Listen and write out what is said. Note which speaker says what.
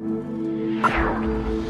Speaker 1: you